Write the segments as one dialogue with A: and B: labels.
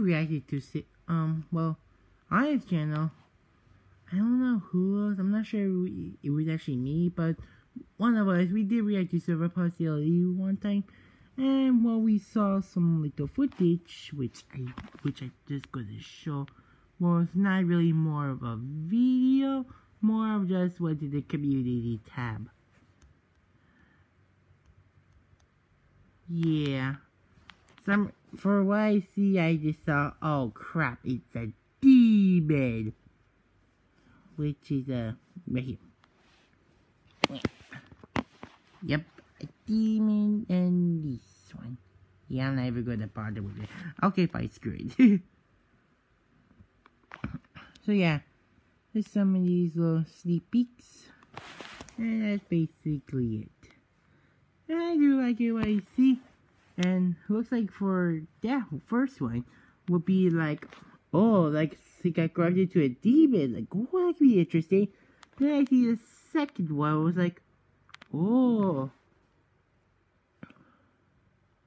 A: reacted to si- um well on his channel. I don't know who else. I'm not sure it was actually me, but one of us we did react to Silver Possibility one time, and well we saw some little footage which I which I just gonna show. Well, it's not really more of a video, more of just went to the community tab. Yeah. Some for what I see, I just saw. Oh crap! It's a demon, which is a uh, right here. Yep, a demon and this one. Yeah, I'm never gonna bother with it. Okay, fine, screw it. so yeah, there's some of these little sneak peeks, and that's basically it. I do like it what I see. And looks like for that first one would be like, oh, like he got grafted to a demon. Like, oh, that could be interesting. Then I see the second one was like, oh,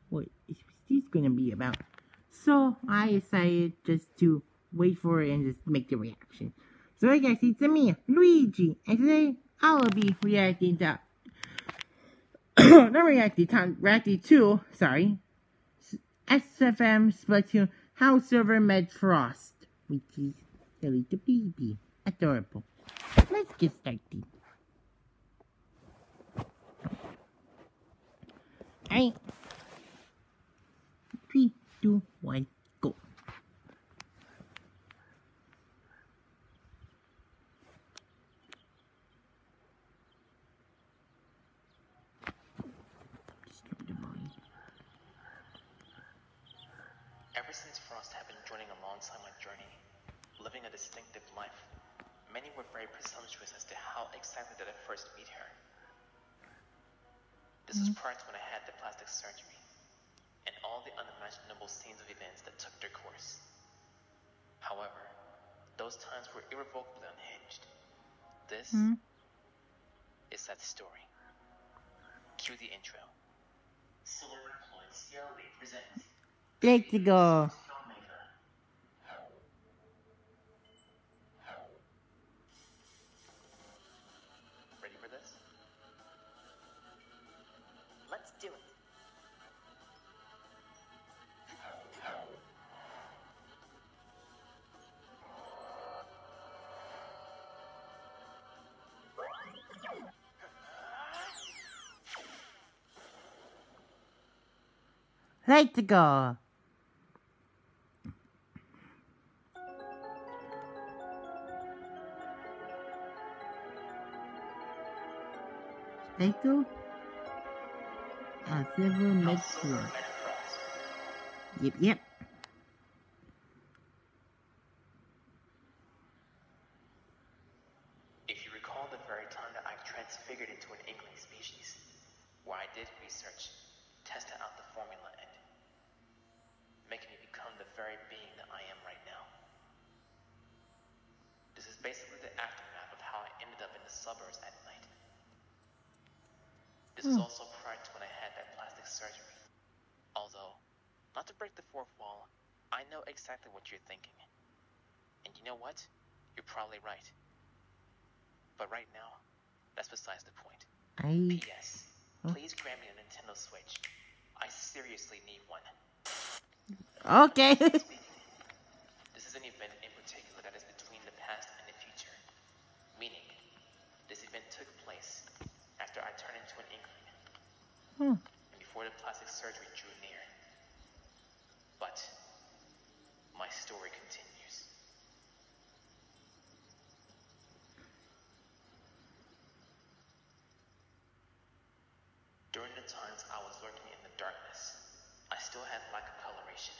A: what is this gonna be about? So I decided just to wait for it and just make the reaction. So I guess it's me, Luigi, and today I will be reacting to not reacting, time reacting to, sorry, SFM Splatoon How Silver Met Frost, which is a little baby. Adorable. Let's get started. Alright. Three, two, one.
B: Living a distinctive life. Many were very presumptuous as to how exactly did I first meet her. This was mm-hmm. prior to when I had the plastic surgery and all the unimaginable scenes of events that took their course. However, those times were irrevocably unhinged. This mm-hmm. is that story. Cue the intro. Solar CLE presents.
A: Let's go. Let's go. Title? A Civil Metro. Yep, yep.
B: If you recall the very time that I transfigured into an inkling species, where I did research, tested out the formula, and making me become the very being that I am right now. This is basically the aftermath of how I ended up in the suburbs at night. This is hmm. also prior to when I had that plastic surgery. Although, not to break the fourth wall, I know exactly what you're thinking. And you know what? You're probably right. But right now, that's besides the point. I... P.S. Please grant me a Nintendo Switch. I seriously need one.
A: Okay.
B: this is an event in particular that is between the past and. Meaning, this event took place after I turned into an inkling. Hmm. And before the plastic surgery drew near. But, my story continues. During the times I was lurking in the darkness, I still had lack of coloration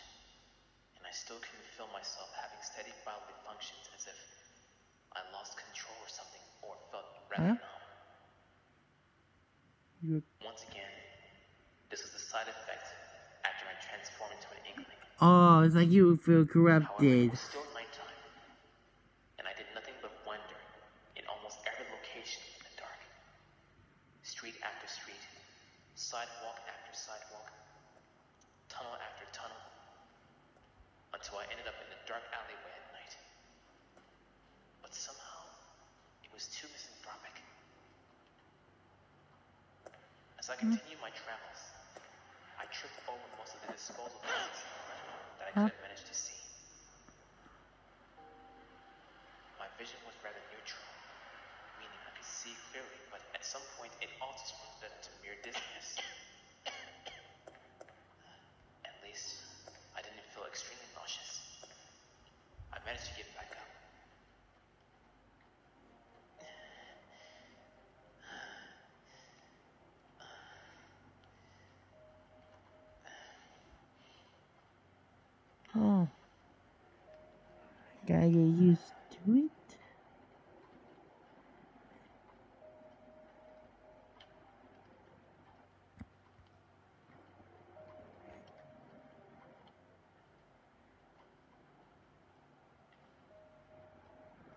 B: and I still couldn't feel myself having steady bodily functions as if I lost control or something, or felt rather huh? numb. Once again, this was the side effect after I transformed into an inkling.
A: Oh, it's like you feel corrupted.
B: However, until I ended up in a dark alleyway at night. But somehow, it was too misanthropic. As I continued my travels, I tripped over most of the disposal pieces that I couldn't manage to see. My vision was rather neutral, meaning I could see clearly, but at some point it also splintered to mere dizziness. At least, I didn't feel extremely nauseous. I managed to get back up.
A: Oh. Gotta get used to it.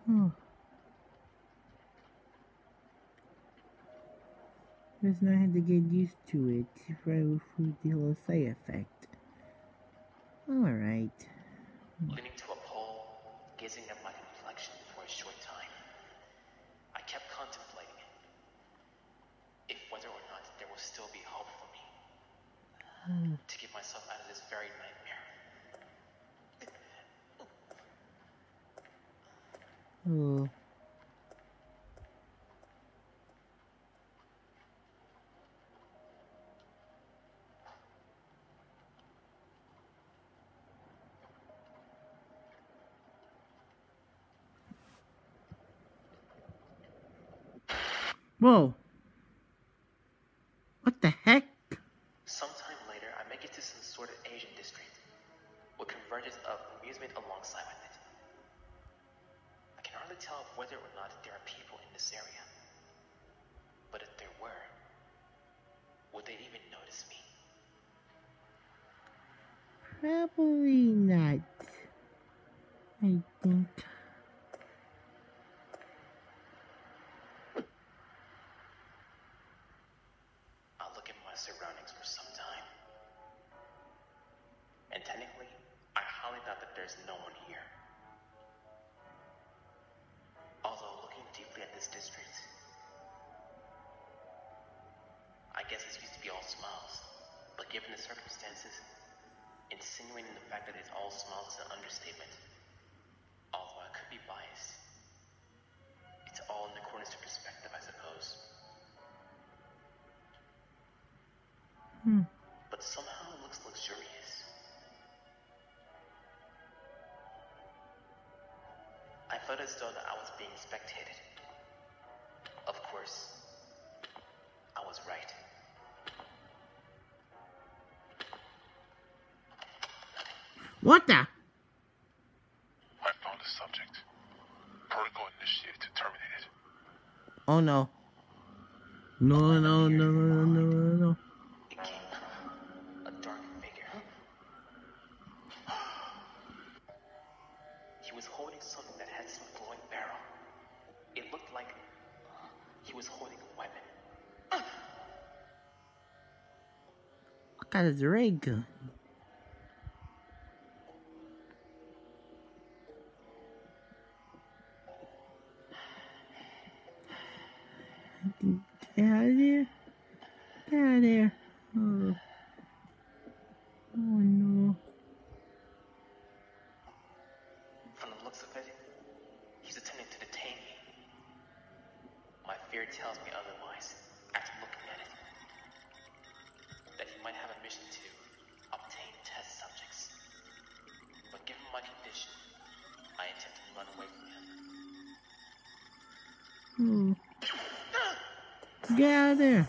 A: Hmm. Just I had to get used to it through the whole side effect. Alright.
B: Leaning to a pole, gazing at my reflection for a short time, I kept contemplating if whether or not there will still be hope for me to get myself out of this very nightmare.
A: Oh. Whoa. What the heck?
B: Sometime later, I make it to some sort of Asian district with convergence of amusement alongside with it. I can hardly tell whether or not there are people in this area. But if there were, would they even notice me?
A: Probably not. I think.
B: There's no one here. Although looking deeply at this district, I guess this used to be all smiles. But given the circumstances, insinuating the fact that it's all smiles is an understatement. Although I could be biased. It's all in accordance to perspective, I suppose.
A: Hmm.
B: but somehow felt as though that I was being spectated. Of course, I was right.
A: What the?
C: I found the subject. Protocol initiated to terminate it.
A: Oh no. No, no, no, no, no, no, no.
B: Was holding a weapon.
A: What kind of ray gun? Oh. Get out of there.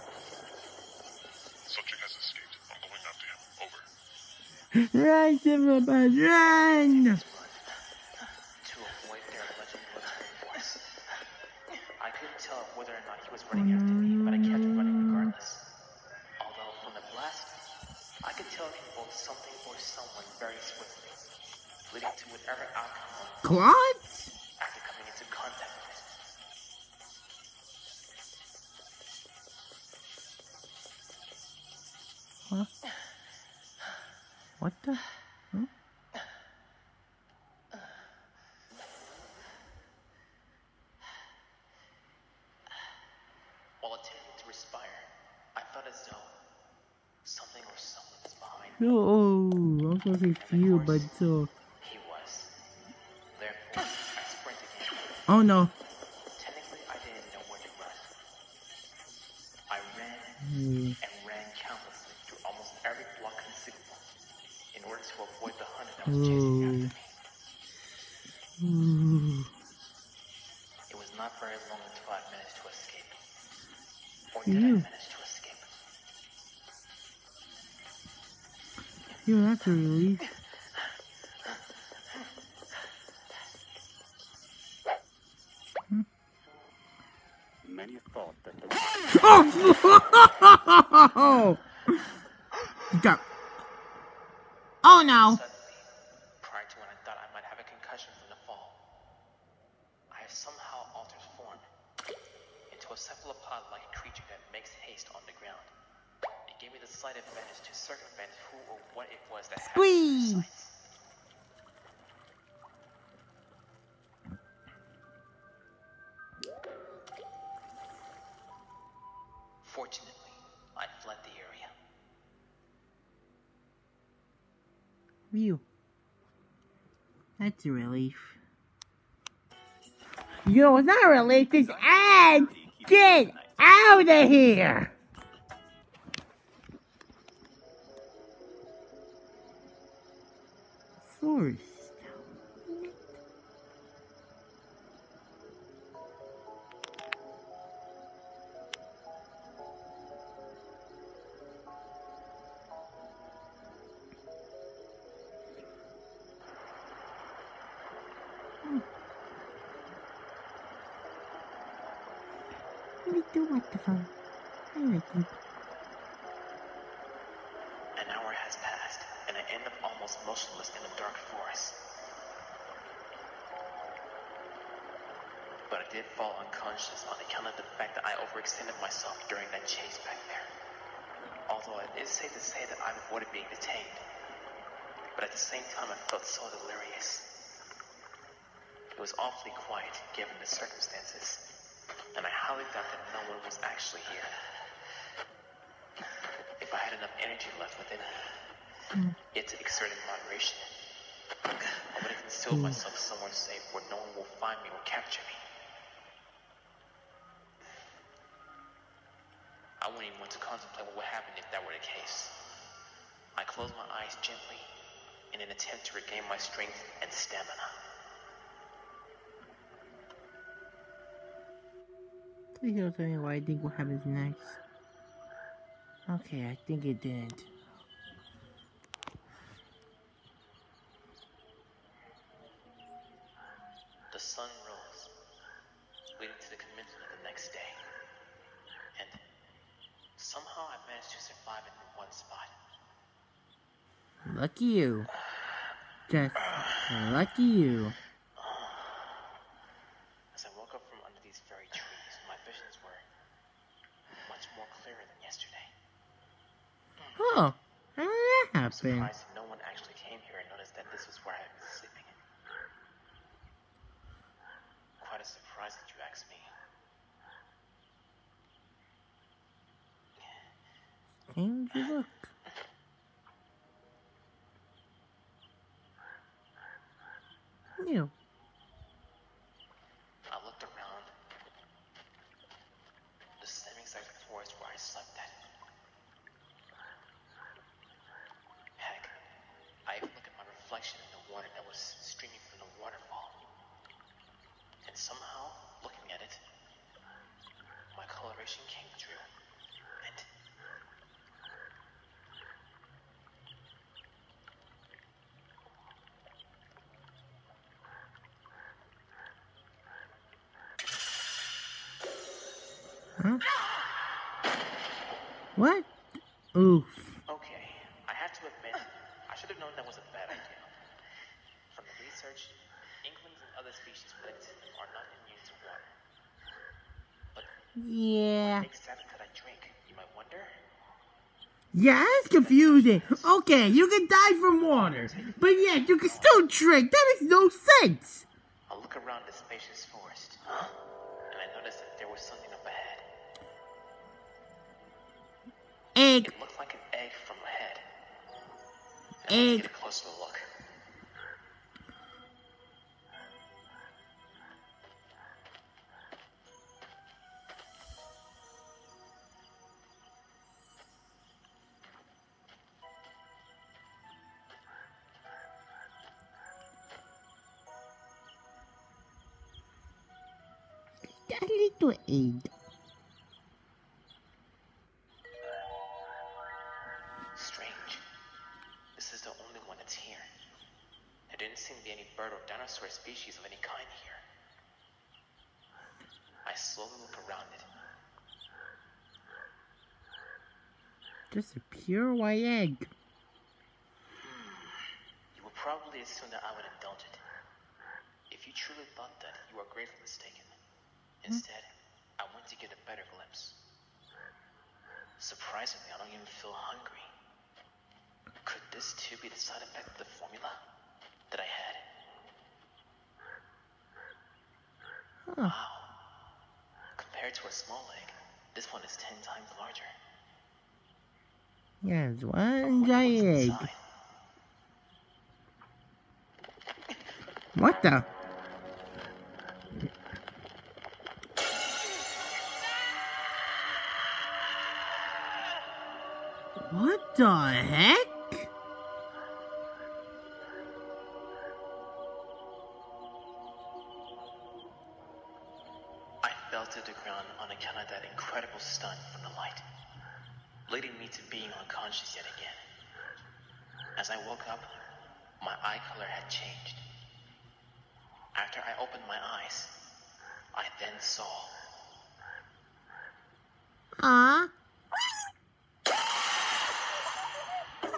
C: Subject has escaped. I'm going after him. Over.
A: Run, Silverbird, run!
B: fire. I felt as though something or someone
A: was behind me. No, I'm fucking few, but still.
B: He was. Therefore, I sprinted again.
A: Oh no.
B: Technically, I didn't know where to run. I ran
A: hmm.
B: and ran countlessly through almost every block in conceivable in order to avoid the hunter that was chasing after me. Hmm. Or did
A: Phew.
B: I to escape?
A: Yo, that's a relief.
D: Many thought that the
A: Oh! Got. Oh no! That's a relief. Yo, it's not a relief, it's ad! Get out of here! Forest.
B: Almost motionless in the dark forest. But I did fall unconscious on account of the fact that I overextended myself during that chase back there. Although it is safe to say that I avoided being detained. But at the same time, I felt so delirious. It was awfully quiet given the circumstances, and I highly doubt that no one was actually here. If I had enough energy left within me, Mm. yet to exert in moderation, I would have concealed mm. myself somewhere safe where no one will find me or capture me. I wouldn't even want to contemplate what would happen if that were the case. I closed my eyes gently in an attempt to regain my strength and stamina.
A: Please don't tell me what I think what happens next. Okay, I think it didn't. Lucky you. Just lucky you.
B: As I woke up from under these very trees, my visions were much more clearer than yesterday.
A: Oh, how did that happen?
B: surprised that no one actually came here and noticed that this was where I had been sleeping. Quite a surprise that you ask me.
A: Change your look. New.
B: I looked around the same exact forest where I slept at. Heck, I even looked at my reflection in the water that was streaming from the waterfall. And somehow, looking at it, my coloration came true. And
A: Huh? What? Oof.
B: Okay, I have to admit, I should have known that was a bad idea. From the research, inklings and other species are not immune to water. But
A: Yeah.
B: what could I drink, you might wonder?
A: Yeah, that's confusing. Okay, you can die from water, but yeah, you can still drink. That makes no sense.
B: I look around the spacious forest, and I noticed that there was something
A: Egg.
B: It looked like an egg from ahead. Let's
A: egg.
B: get a closer look.
A: That little egg.
B: Slowly look around it.
A: Just a pure white egg. Hmm.
B: You would probably assume that I would indulge it. If you truly thought that, you are greatly mistaken. Hmm? Instead, I went to get a better glimpse. Surprisingly, I don't even feel hungry. Could this too be the side effect of the formula that I had?
A: Huh.
B: Wow. Compared to a small egg, this one is ten times larger.
A: It's one giant egg. What the? What the heck?
B: Incredible stun from the light, leading me to being unconscious yet again. As I woke up, my eye color had changed. After I opened my eyes, I then saw
A: Huh?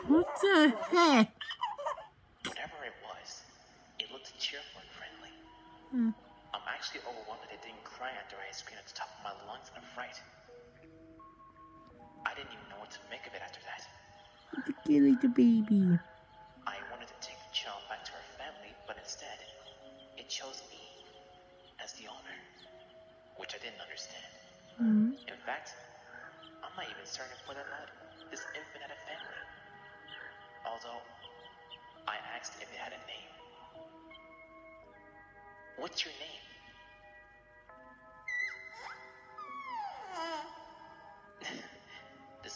A: What the heck?
B: whatever it was. It looked cheerful and friendly.
A: Hmm.
B: I'm actually overwhelmed that it didn't cry after I screamed at the top of my lungs in affright. I didn't even know what to make of it after that.
A: A cute little baby.
B: I wanted to take the child back to her family, but instead, it chose me as the owner, which I didn't understand.
A: Hmm.
B: In fact, I'm not even certain if whether or not this infant had a family. Although, I asked if it had a name. What's your name?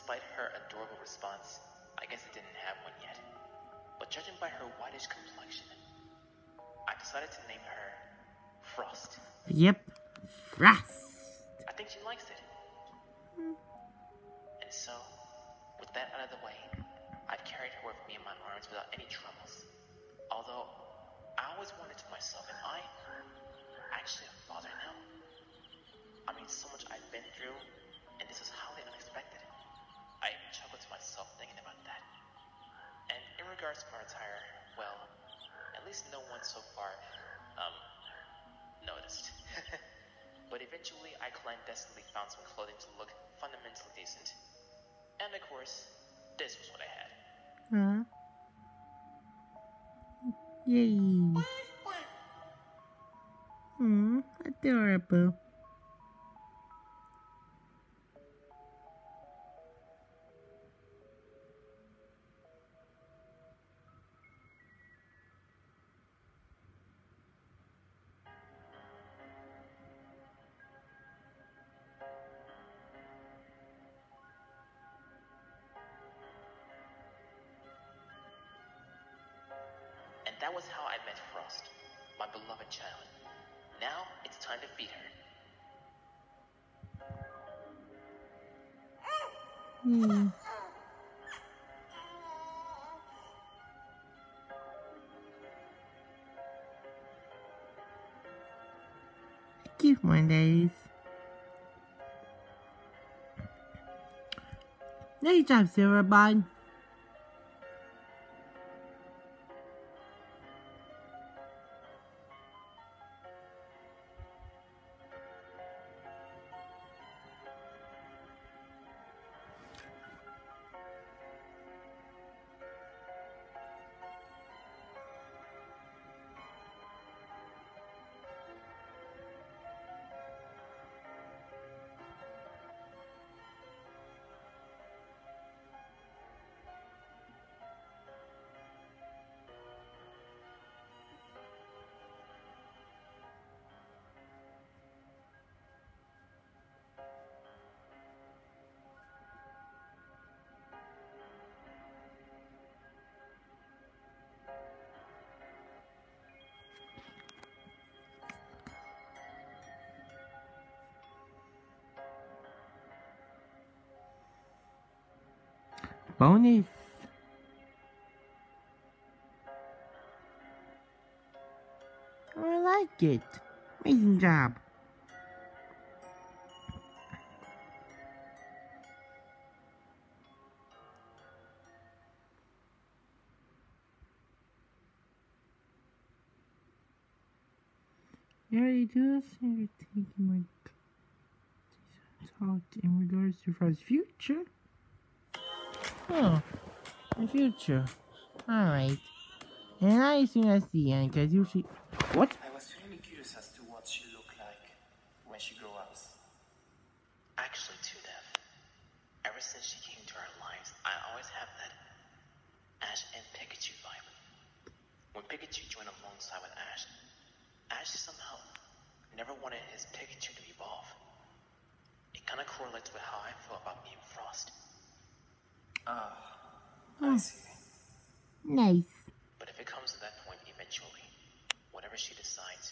B: Despite her adorable response, I guess it didn't have one yet. But judging by her whitish complexion, I decided to name her Frost.
A: Yep. Frost.
B: I think she likes it. And so, with that out of the way, I've carried her with me in my arms without any troubles. Although, I always wondered to myself, am I actually a father now? I mean, so much I've been through, and this is highly unexpected. I chuckled to myself thinking about that. And in regards to my attire, well, at least no one so far, um, noticed. but eventually, I clandestinely found some clothing to look fundamentally decent. And of course, this was what I had.
A: Huh? Yay. Hmm, adorable. Cute one, days. Nice job, Silverbud. Bonus. I like it. Amazing job. You already do this? You're taking my thought in regards to Frost's future? Oh, the future. Alright. And I assume that's the end, because usually. What?
E: I was really curious as to what she looked like when she grew up.
B: Actually, too, Dev. Ever since she came to our lives, I always have that Ash and Pikachu vibe. When Pikachu joined alongside with Ash, Ash somehow never wanted his Pikachu to evolve. It kind of correlates with how I feel about me and Frost.
E: Ah, I see.
A: Nice.
B: But if it comes to that point eventually, whatever she decides,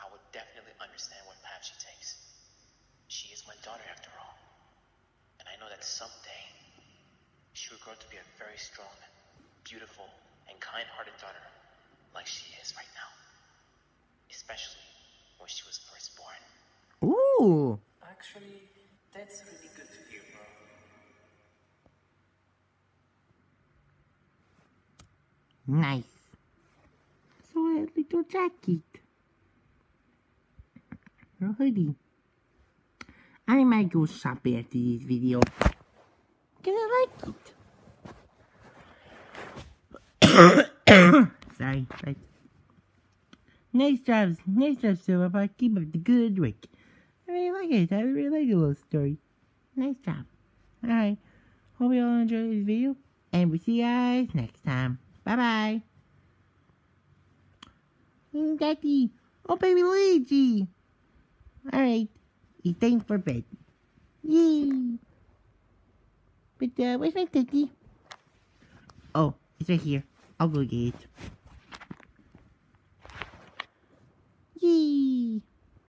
B: I will definitely understand what path she takes. She is my daughter after all. And I know that someday, she will grow to be a very strong, beautiful, and kind-hearted daughter, like she is right now. Especially when she was first born.
A: Ooh.
E: Actually, that's really good to hear, bro.
A: Nice. So a little jacket. A hoodie. I might go shopping after this video. Cause I like it. Sorry, right. Nice job, nice job, Silverback. Keep up the good work. I really like it. I really like the little story. Nice job. Alright. Hope you all enjoyed this video. And we'll see you guys next time. Bye-bye. Daddy. Oh, baby Luigi. Alright. He's time for bed. Yay. But, uh, where's my teddy? Oh, it's right here. I'll go get it. Yay.